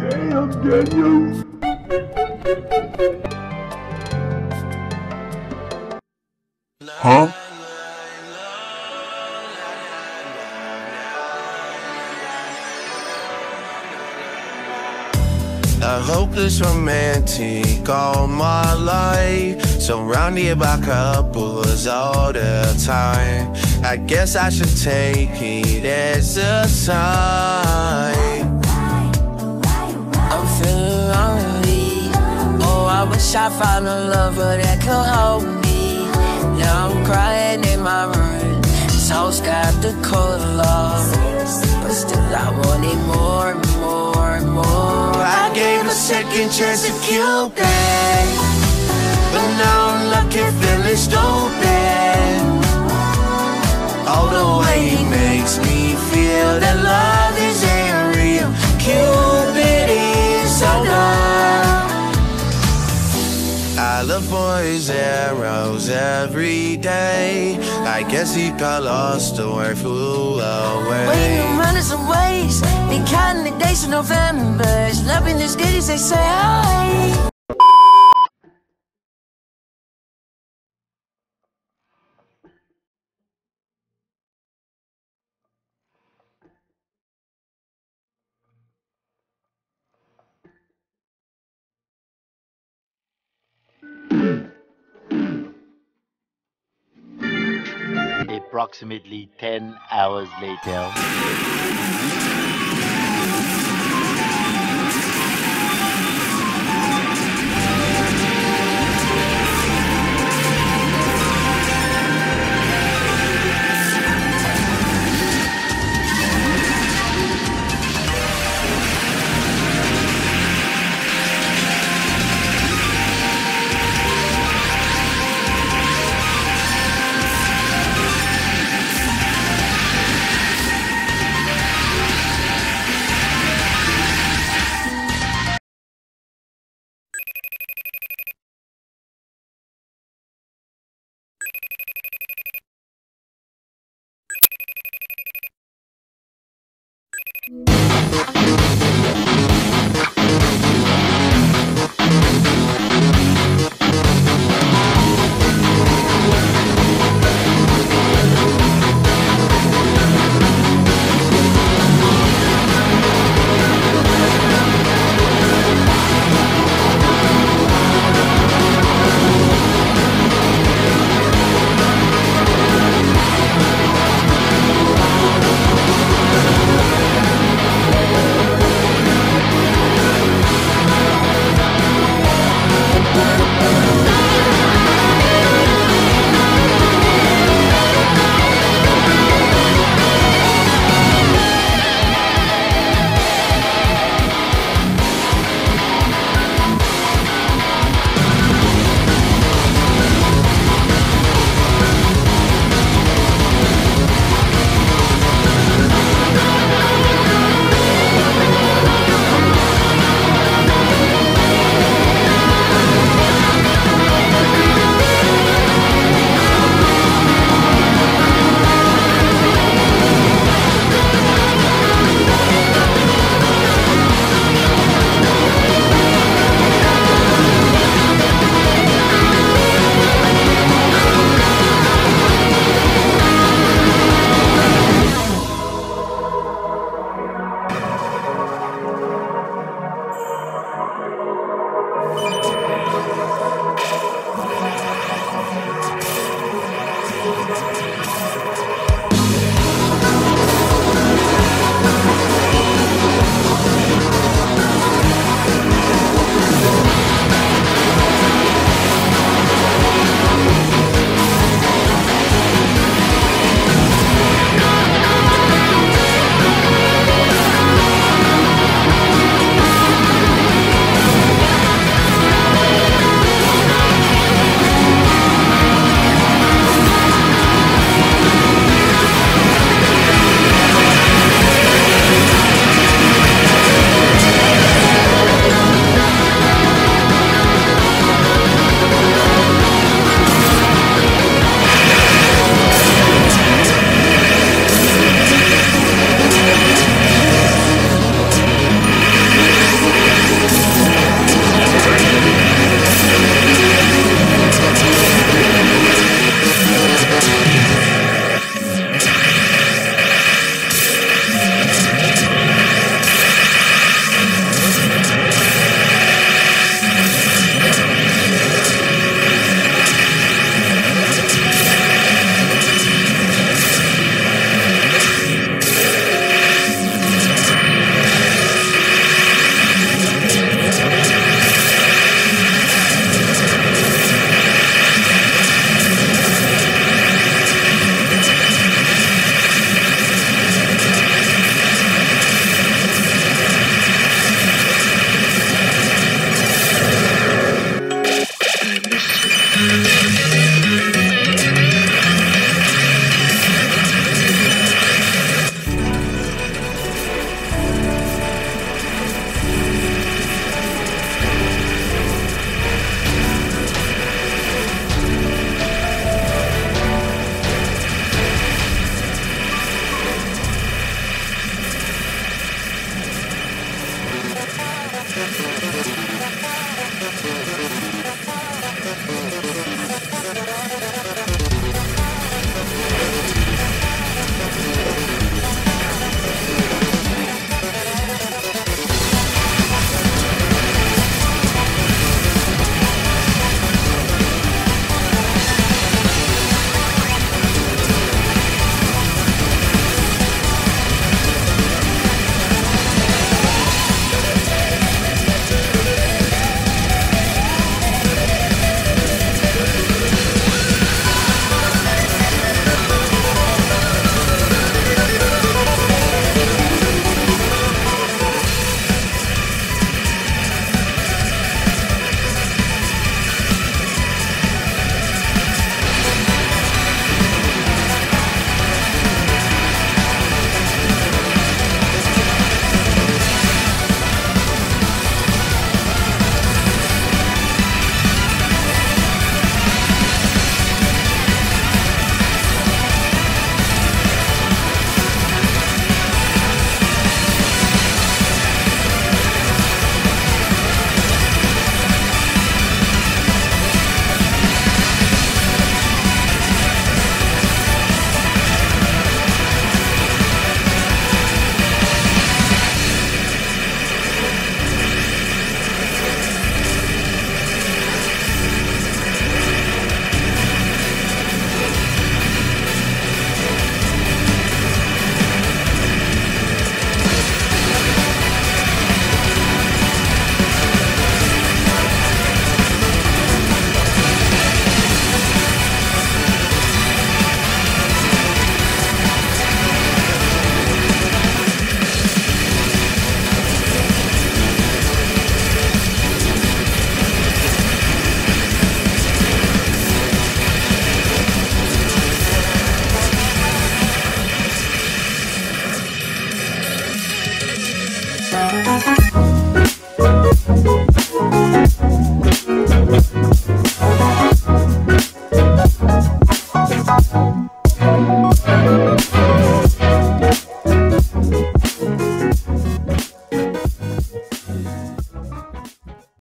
Damn, Daniel. Huh? A hopeless romantic all my life Surrounded by couples all the time I guess I should take it as a sign. I'm feeling lonely. Oh, I wish I found a lover that could hold me. Now I'm crying in my room. So scared to call love But still I want it more and more and more. I gave a second chance to Cupid But now I'm looking feeling stupid the way he makes me feel that love isn't real Cupid is so dumb. I look for his arrows every day. I guess he got lost or flew away. Waiting runners and ways Been counting the days of November. Loving as good as they say hi Approximately 10 hours later.